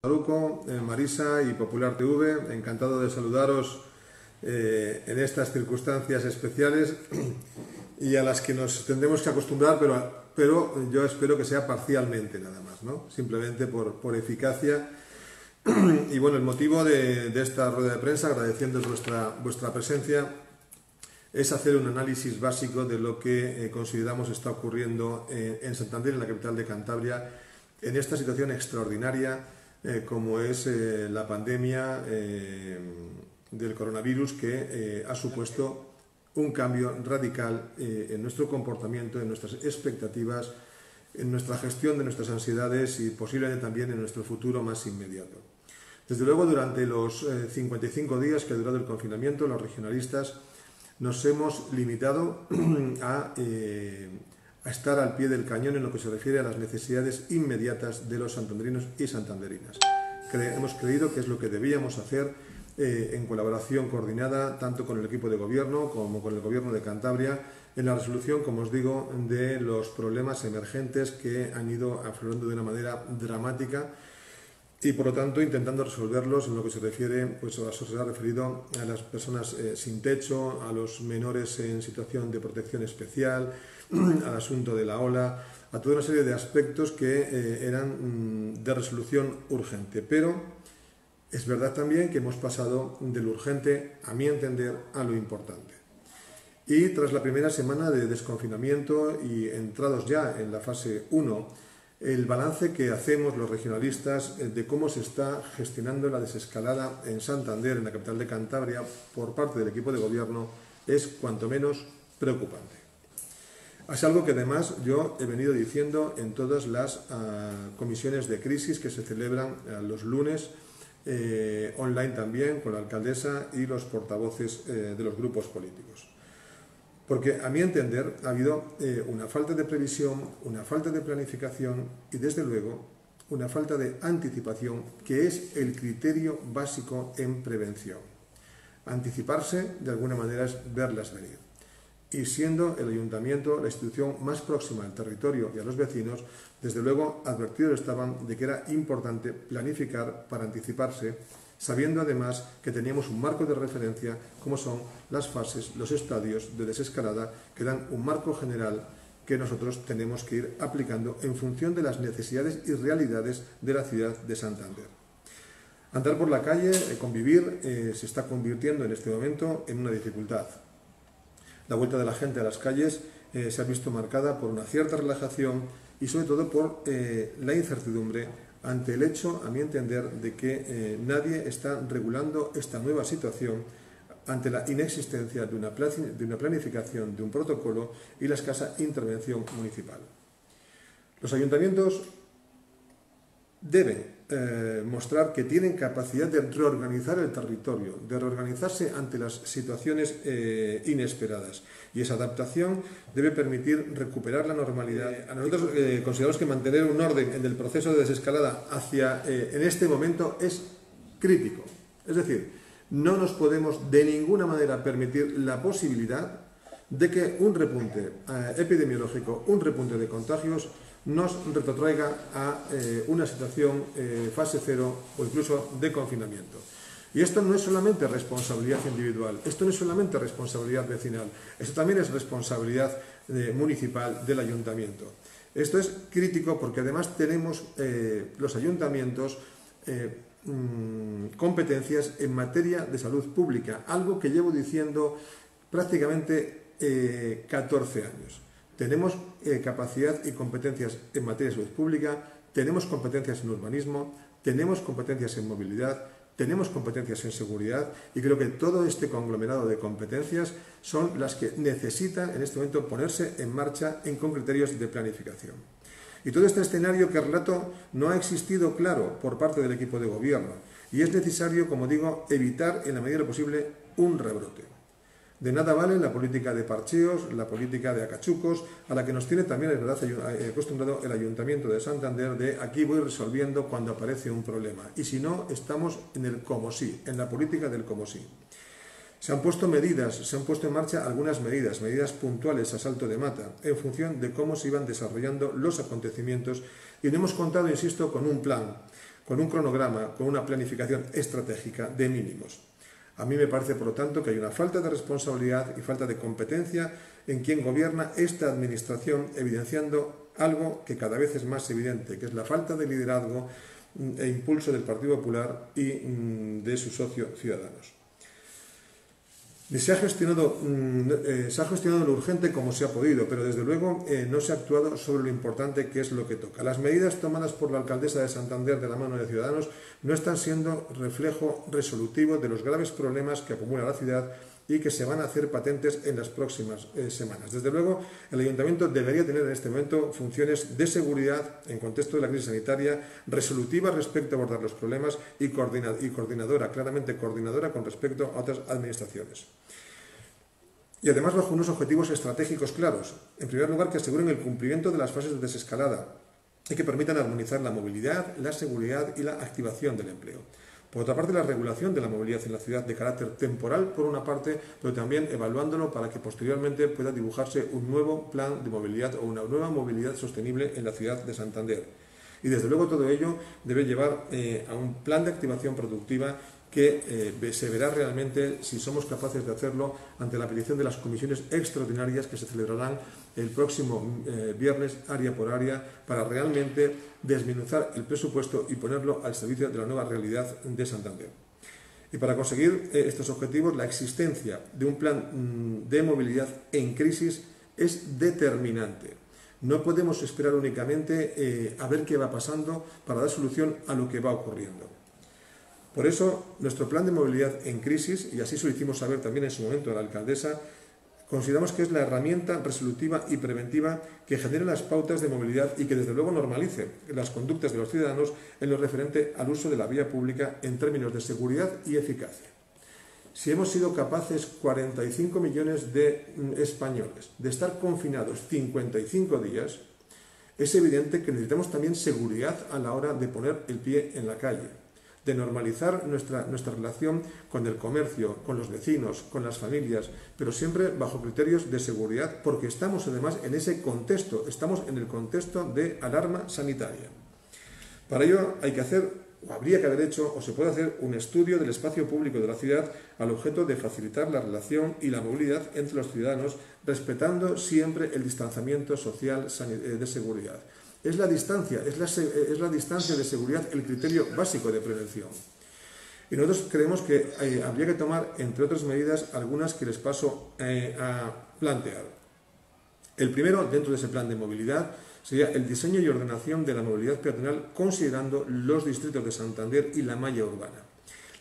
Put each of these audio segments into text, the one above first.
Eh, Marisa y Popular TV, encantado de saludaros eh, en estas circunstancias especiales y a las que nos tendremos que acostumbrar, pero, pero yo espero que sea parcialmente nada más, ¿no? simplemente por, por eficacia. Y bueno, el motivo de, esta rueda de prensa, agradeciendo vuestra, vuestra presencia, es hacer un análisis básico de lo que eh, consideramos está ocurriendo en, en Santander, en la capital de Cantabria, en esta situación extraordinaria eh, como es eh, la pandemia eh, del coronavirus que eh, ha supuesto un cambio radical en nuestro comportamiento, en nuestras expectativas, en nuestra gestión de nuestras ansiedades y posiblemente también en nuestro futuro más inmediato. Desde luego, durante los 55 días que ha durado el confinamiento, los regionalistas nos hemos limitado a a estar al pie del cañón en lo que se refiere a las necesidades inmediatas de los santanderinos y santanderinas. Cre hemos creído que es lo que debíamos hacer eh, en colaboración coordinada tanto con el equipo de gobierno como con el gobierno de Cantabria en la resolución, como os digo, de los problemas emergentes que han ido aflorando de una manera dramática y por lo tanto intentando resolverlos en lo que se refiere, pues a eso se referido a las personas eh, sin techo, a los menores en situación de protección especial, al asunto de la ola, a toda una serie de aspectos que eh, eran mm, de resolución urgente. Pero es verdad también que hemos pasado de lo urgente, a mi entender, a lo importante. Y tras la primera semana de desconfinamiento y entrados ya en la fase 1, el balance que hacemos los regionalistas eh, de cómo se está gestionando la desescalada en Santander, en la capital de Cantabria, por parte del equipo de gobierno, es cuanto menos preocupante. Es algo que además yo he venido diciendo en todas las uh, comisiones de crisis que se celebran uh, los lunes, eh, online también, con la alcaldesa y los portavoces eh, de los grupos políticos. Porque a mi entender ha habido eh, una falta de previsión, una falta de planificación y desde luego una falta de anticipación que es el criterio básico en prevención. Anticiparse de alguna manera es verlas venir. Y siendo el ayuntamiento la institución más próxima al territorio y a los vecinos, desde luego advertidos estaban de que era importante planificar para anticiparse sabiendo además que teníamos un marco de referencia como son las fases, los estadios de desescalada que dan un marco general que nosotros tenemos que ir aplicando en función de las necesidades y realidades de la ciudad de Santander. Andar por la calle, eh, convivir, eh, se está convirtiendo en este momento en una dificultad. La vuelta de la gente a las calles eh, se ha visto marcada por una cierta relajación y sobre todo por eh, la incertidumbre ante el hecho, a mi entender, de que eh, nadie está regulando esta nueva situación ante la inexistencia de una, de una planificación, de un protocolo y la escasa intervención municipal. Los ayuntamientos deben eh, mostrar que tienen capacidad de reorganizar el territorio, de reorganizarse ante las situaciones eh, inesperadas. Y esa adaptación debe permitir recuperar la normalidad. A nosotros eh, consideramos que mantener un orden en el proceso de desescalada hacia, en este momento es crítico. Es decir, no nos podemos de ninguna manera permitir la posibilidad de que un repunte epidemiológico, un repunte de contagios, nos retrotraiga a eh, una situación eh, fase cero o incluso de confinamiento. Y esto no es solamente responsabilidad individual, esto no es solamente responsabilidad vecinal, esto también es responsabilidad eh, municipal del ayuntamiento. Esto es crítico porque además tenemos los ayuntamientos mmm, competencias en materia de salud pública, algo que llevo diciendo prácticamente 14 años. Tenemos eh, capacidad y competencias en materia de salud pública, tenemos competencias en urbanismo, tenemos competencias en movilidad, tenemos competencias en seguridad y creo que todo este conglomerado de competencias son las que necesitan en este momento ponerse en marcha en, con criterios de planificación. Y todo este escenario que relato no ha existido claro por parte del equipo de gobierno y es necesario, como digo, evitar en la medida de lo posible un rebrote. De nada vale la política de parcheos, la política de acachucos, a la que nos tiene también verdad, eh, acostumbrado el Ayuntamiento de Santander de aquí voy resolviendo cuando aparece un problema. Y si no, estamos en el como sí, en la política del como sí. Se han puesto medidas, se han puesto en marcha algunas medidas, medidas puntuales a salto de mata, en función de cómo se iban desarrollando los acontecimientos y no hemos contado, insisto, con un plan con un cronograma, con una planificación estratégica de mínimos. A mí me parece, por lo tanto, que hay una falta de responsabilidad y falta de competencia en quien gobierna esta administración, evidenciando algo que cada vez es más evidente, que es la falta de liderazgo mm, e impulso del Partido Popular y mm, de sus socios ciudadanos. Se ha, gestionado, mm, eh, se ha gestionado lo urgente como se ha podido, pero desde luego eh, no se ha actuado sobre lo importante que es lo que toca. Las medidas tomadas por la alcaldesa de Santander de la mano de Ciudadanos no están siendo reflejo resolutivo de los graves problemas que acumula la ciudad y que se van a hacer patentes en las próximas eh, semanas. Desde luego, el ayuntamiento debería tener en este momento funciones de seguridad en contexto de la crisis sanitaria, resolutiva respecto a abordar los problemas y, coordinadora, claramente coordinadora con respecto a otras administraciones. Y además bajo unos objetivos estratégicos claros. En primer lugar, que aseguren el cumplimiento de las fases de desescalada y que permitan armonizar la movilidad, la seguridad y la activación del empleo. Por otra parte, la regulación de la movilidad en la ciudad de carácter temporal, por una parte, pero también evaluándolo para que posteriormente pueda dibujarse un nuevo plan de movilidad o una nueva movilidad sostenible en la ciudad de Santander. Y desde luego todo ello debe llevar eh, a un plan de activación productiva que eh, se verá realmente si somos capaces de hacerlo ante la petición de las comisiones extraordinarias que se celebrarán el próximo eh, viernes área por área para realmente desmenuzar el presupuesto y ponerlo al servicio de la nueva realidad de Santander. Y para conseguir eh, estos objetivos, la existencia de un plan mm, de movilidad en crisis es determinante. No podemos esperar únicamente a ver qué va pasando para dar solución a lo que va ocurriendo. Por eso, nuestro plan de movilidad en crisis, y así se lo hicimos saber también en su momento a la alcaldesa, consideramos que es la herramienta resolutiva y preventiva que genere las pautas de movilidad y que desde luego normalice las conductas de los ciudadanos en lo referente al uso de la vía pública en términos de seguridad y eficacia. Si hemos sido capaces 45 millones de mm, españoles de estar confinados 55 días, es evidente que necesitamos también seguridad a la hora de poner el pie en la calle de normalizar nuestra, nuestra relación con el comercio, con los vecinos, con las familias, pero siempre bajo criterios de seguridad, porque estamos además en ese contexto, estamos en el contexto de alarma sanitaria. Para ello hay que hacer, o habría que haber hecho, o se puede hacer un estudio del espacio público de la ciudad al objeto de facilitar la relación y la movilidad entre los ciudadanos, respetando siempre el distanciamiento social eh, de seguridad es la distancia, es la, distancia de seguridad el criterio básico de prevención. Y nosotros creemos que eh, habría que tomar, entre otras medidas, algunas que les paso eh, a plantear. El primero, dentro de ese plan de movilidad, sería el diseño y ordenación de la movilidad peatonal considerando los distritos de Santander y la malla urbana.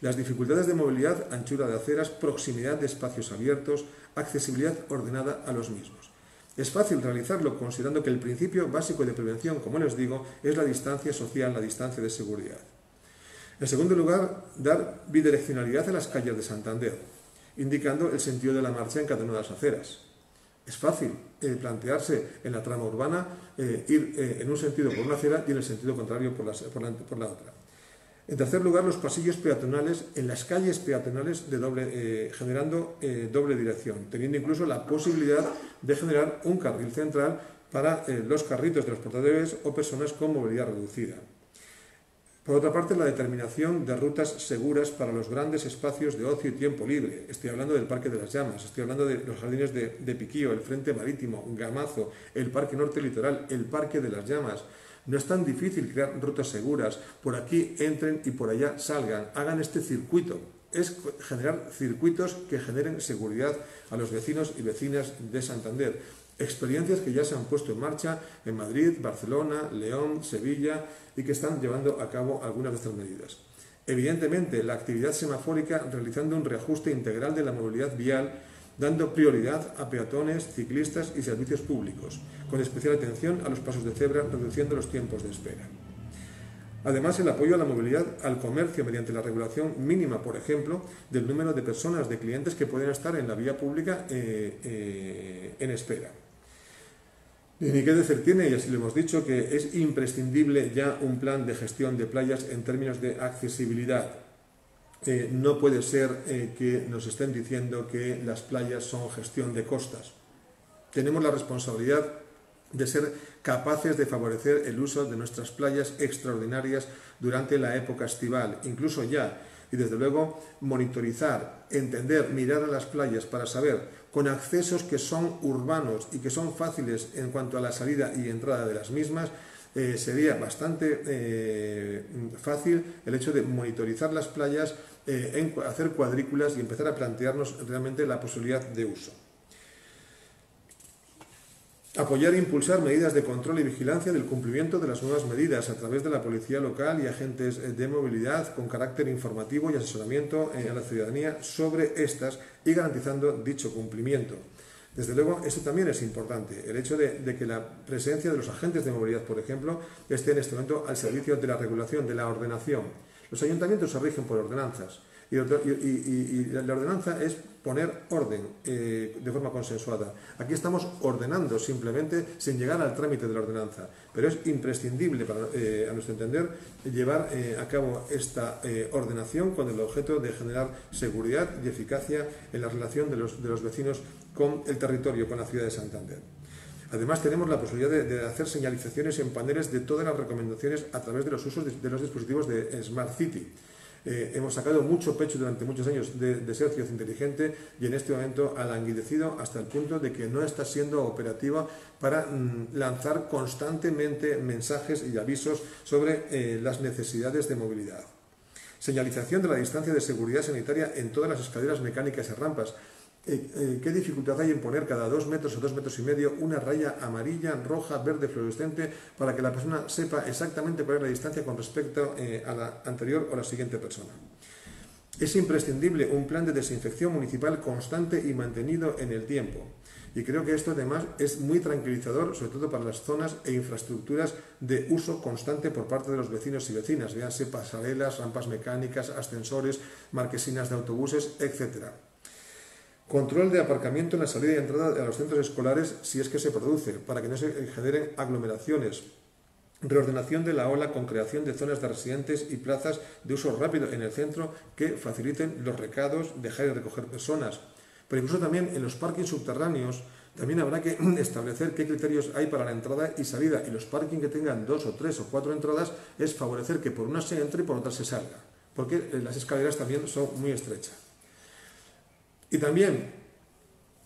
Las dificultades de movilidad, anchura de aceras, proximidad de espacios abiertos, accesibilidad ordenada a los mismos. Es fácil realizarlo considerando que el principio básico de prevención, como les digo, es la distancia social, la distancia de seguridad. En segundo lugar, dar bidireccionalidad a las calles de Santander, indicando el sentido de la marcha en cada una de las aceras. Es fácil eh, plantearse en la trama urbana eh, ir eh, en un sentido por una acera y en el sentido contrario por la otra. En tercer lugar, los pasillos peatonales en las calles peatonales de doble, eh, generando eh, doble dirección, teniendo incluso la posibilidad de generar un carril central para eh, los carritos de los portadores o personas con movilidad reducida. Por otra parte, la determinación de rutas seguras para los grandes espacios de ocio y tiempo libre. Estoy hablando del Parque de las Llamas, estoy hablando de los jardines de, de Piquío, el Frente Marítimo, Gamazo, el Parque Norte Litoral, el Parque de las Llamas, no es tan difícil crear rutas seguras. Por aquí entren y por allá salgan. Hagan este circuito. Es generar circuitos que generen seguridad a los vecinos y vecinas de Santander. Experiencias que ya se han puesto en marcha en Madrid, Barcelona, León, Sevilla y que están llevando a cabo algunas de estas medidas. Evidentemente, la actividad semafórica realizando un reajuste integral de la movilidad vial dando prioridad a peatones, ciclistas y servicios públicos, con especial atención a los pasos de cebra, reduciendo los tiempos de espera. Además, el apoyo a la movilidad al comercio mediante la regulación mínima, por ejemplo, del número de personas, de clientes que pueden estar en la vía pública eh, eh, en espera. Ni qué decir tiene, y así lo hemos dicho, que es imprescindible ya un plan de gestión de playas en términos de accesibilidad, eh, no puede ser eh, que nos estén diciendo que las playas son gestión de costas. Tenemos la responsabilidad de ser capaces de favorecer el uso de nuestras playas extraordinarias durante la época estival, incluso ya, y desde luego monitorizar, entender, mirar a las playas para saber con accesos que son urbanos y que son fáciles en cuanto a la salida y entrada de las mismas, eh, sería bastante eh, fácil el hecho de monitorizar las playas, eh, hacer cuadrículas y empezar a plantearnos realmente la posibilidad de uso. Apoyar e impulsar medidas de control y vigilancia del cumplimiento de las nuevas medidas a través de la policía local y agentes de movilidad con carácter informativo y asesoramiento a la ciudadanía sobre estas y garantizando dicho cumplimiento. Desde luego, esto también es importante, el hecho de, de, que la presencia de los agentes de movilidad, por ejemplo, esté en este momento al servicio de la regulación, de la ordenación. Los ayuntamientos se rigen por ordenanzas. Y, la ordenanza es poner orden eh, de forma consensuada. Aquí estamos ordenando simplemente sin llegar al trámite de la ordenanza, pero es imprescindible, eh, a nuestro entender, llevar eh, a cabo esta ordenación con el objeto de generar seguridad y eficacia en la relación de los, de los vecinos con el territorio, con la ciudad de Santander. Además, tenemos la posibilidad de, hacer señalizaciones en paneles de todas las recomendaciones a través de los usos de los dispositivos de Smart City. Eh, hemos sacado mucho pecho durante muchos años de, ser ciudad inteligente y en este momento ha languidecido hasta el punto de que no está siendo operativa para mm, lanzar constantemente mensajes y avisos sobre eh, las necesidades de movilidad. Señalización de la distancia de seguridad sanitaria en todas las escaleras mecánicas y rampas. Eh, eh, ¿Qué dificultad hay en poner cada dos metros o dos metros y medio una raya amarilla, roja, verde, fluorescente para que la persona sepa exactamente cuál es la distancia con respecto eh, a la anterior o la siguiente persona? Es imprescindible un plan de desinfección municipal constante y mantenido en el tiempo. Y creo que esto además es muy tranquilizador, sobre todo para las zonas e infraestructuras de uso constante por parte de los vecinos y vecinas, véanse pasarelas, rampas mecánicas, ascensores, marquesinas de autobuses, etcétera. Control de aparcamiento en la salida y entrada a los centros escolares si es que se produce, para que no se generen aglomeraciones. Reordenación de la ola con creación de zonas de residentes y plazas de uso rápido en el centro que faciliten los recados, dejar y recoger personas. Pero incluso también en los parkings subterráneos también habrá que establecer qué criterios hay para la entrada y salida. Y los parkings que tengan dos o tres o cuatro entradas es favorecer que por una se entre y por otra se salga. Porque las escaleras también son muy estrechas. Y también,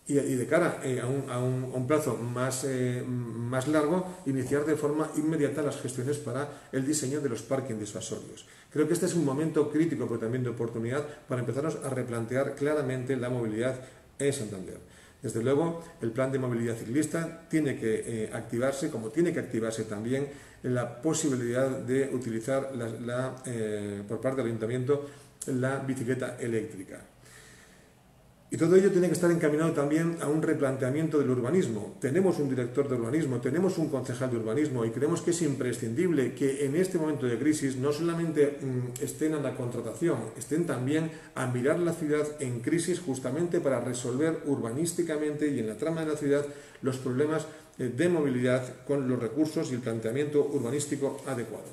y, de cara eh, a, un, plazo más, eh, más largo, iniciar de forma inmediata las gestiones para el diseño de los parking disuasorios. Creo que este es un momento crítico, pero también de oportunidad para empezarnos a replantear claramente la movilidad en Santander. Desde luego, el plan de movilidad ciclista tiene que eh, activarse, como tiene que activarse también la posibilidad de utilizar por parte del ayuntamiento la bicicleta eléctrica. Y todo ello tiene que estar encaminado también a un replanteamiento del urbanismo. Tenemos un director de urbanismo, tenemos un concejal de urbanismo y creemos que es imprescindible que en este momento de crisis no solamente mm, estén a la contratación, estén también a mirar la ciudad en crisis justamente para resolver urbanísticamente y en la trama de la ciudad los problemas eh, de movilidad con los recursos y el planteamiento urbanístico adecuado.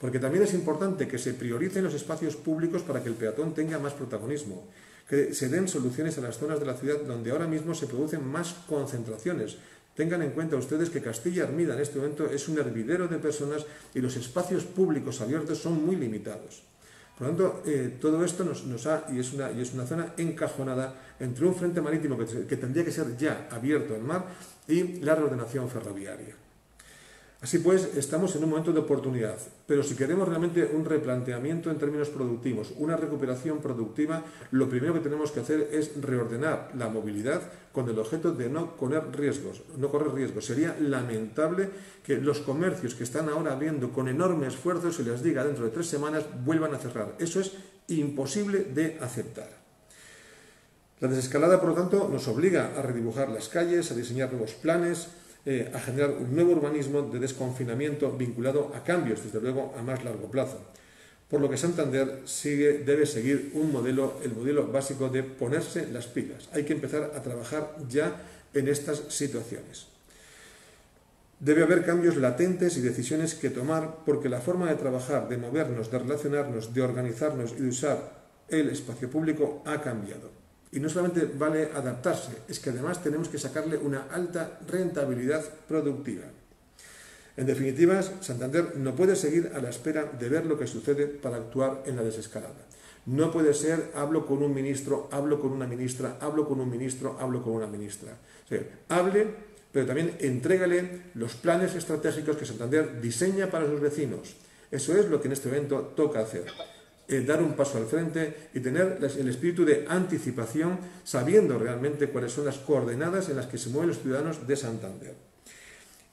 Porque también es importante que se prioricen los espacios públicos para que el peatón tenga más protagonismo que se den soluciones a las zonas de la ciudad donde ahora mismo se producen más concentraciones. Tengan en cuenta ustedes que Castilla Armida en este momento es un hervidero de personas y los espacios públicos abiertos son muy limitados. Por lo tanto, eh, todo esto nos, ha, y es, una, y es una zona encajonada entre un frente marítimo que, que tendría que ser ya abierto al mar y la reordenación ferroviaria. Así pues, estamos en un momento de oportunidad, pero si queremos realmente un replanteamiento en términos productivos, una recuperación productiva, lo primero que tenemos que hacer es reordenar la movilidad con el objeto de no correr riesgos. No correr riesgos. Sería lamentable que los comercios que están ahora abriendo con enorme esfuerzo se les diga dentro de tres semanas vuelvan a cerrar. Eso es imposible de aceptar. La desescalada, por lo tanto, nos obliga a redibujar las calles, a diseñar nuevos planes, eh, a generar un nuevo urbanismo de desconfinamiento vinculado a cambios, desde luego, a más largo plazo. Por lo que Santander sigue, debe seguir un modelo, el modelo básico de ponerse las pilas. Hay que empezar a trabajar ya en estas situaciones. Debe haber cambios latentes y decisiones que tomar porque la forma de trabajar, de movernos, de relacionarnos, de organizarnos y de usar el espacio público ha cambiado. Y no solamente vale adaptarse, es que además tenemos que sacarle una alta rentabilidad productiva. En definitiva, Santander no puede seguir a la espera de ver lo que sucede para actuar en la desescalada. No puede ser, hablo con un ministro, hablo con una ministra, hablo con un ministro, hablo con una ministra. hable, pero también entrégale los planes estratégicos que Santander diseña para sus vecinos. Eso es lo que en este evento toca hacer. Dar un paso al frente y tener el espíritu de anticipación, sabiendo realmente cuáles son las coordenadas en las que se mueven los ciudadanos de Santander.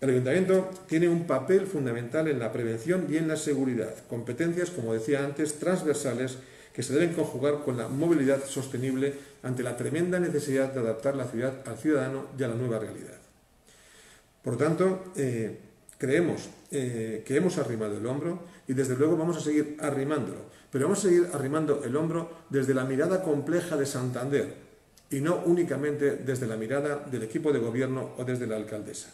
El ayuntamiento tiene un papel fundamental en la prevención y en la seguridad, competencias, como decía antes, transversales que se deben conjugar con la movilidad sostenible ante la tremenda necesidad de adaptar la ciudad al ciudadano y a la nueva realidad. Por tanto, eh, creemos eh, que hemos arrimado el hombro y desde luego vamos a seguir arrimándolo, pero vamos a seguir arrimando el hombro desde la mirada compleja de Santander y no únicamente desde la mirada del equipo de gobierno o desde la alcaldesa.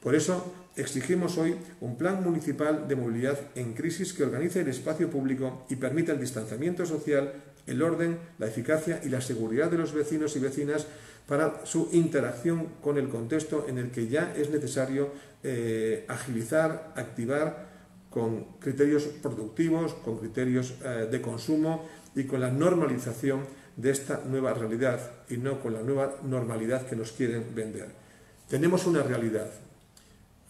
Por eso exigimos hoy un plan municipal de movilidad en crisis que organice el espacio público y permita el distanciamiento social, el orden, la eficacia y la seguridad de los vecinos y vecinas para su interacción con el contexto en el que ya es necesario eh, agilizar, activar con criterios productivos, con criterios eh, de consumo y con la normalización de esta nueva realidad y no con la nueva normalidad que nos quieren vender. Tenemos una realidad,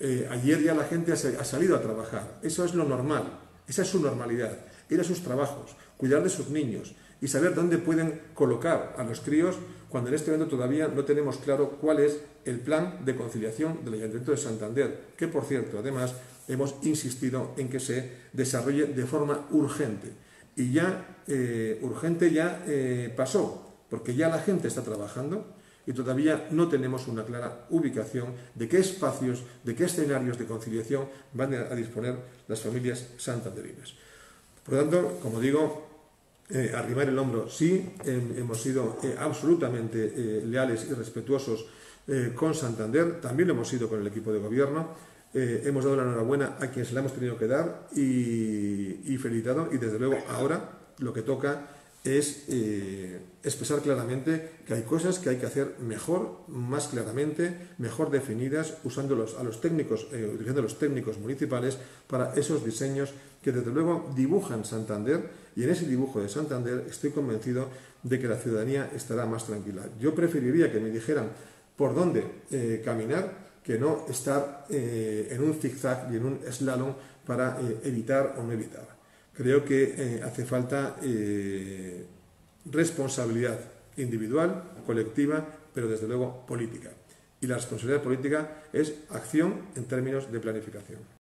eh, ayer ya la gente ha, salido a trabajar. Eso es lo normal, esa es su normalidad. Ir a sus trabajos, cuidar de sus niños y saber dónde pueden colocar a los críos cuando en este momento todavía no tenemos claro cuál es el plan de conciliación del Ayuntamiento de Santander, que por cierto, además, hemos insistido en que se desarrolle de forma urgente. Y ya, eh, urgente ya eh, pasó, porque ya la gente está trabajando, y todavía no tenemos una clara ubicación de qué espacios, de qué escenarios de conciliación van a disponer las familias santanderinas. Por lo tanto, como digo, eh, arrimar el hombro, sí, hemos sido eh, absolutamente eh, leales y respetuosos con Santander, también lo hemos sido con el equipo de gobierno, hemos dado la enhorabuena a quienes la hemos tenido que dar y felicitado, y desde luego ahora lo que toca es eh, expresar claramente que hay cosas que hay que hacer mejor, más claramente, mejor definidas, usando a los técnicos, eh, utilizando los técnicos municipales para esos diseños que desde luego dibujan Santander y en ese dibujo de Santander estoy convencido de que la ciudadanía estará más tranquila. Yo preferiría que me dijeran por dónde eh, caminar que no estar en un zigzag y en un slalom para evitar o no evitar. Creo que eh, hace falta eh, responsabilidad individual, colectiva, pero desde luego política. Y la responsabilidad política es acción en términos de planificación.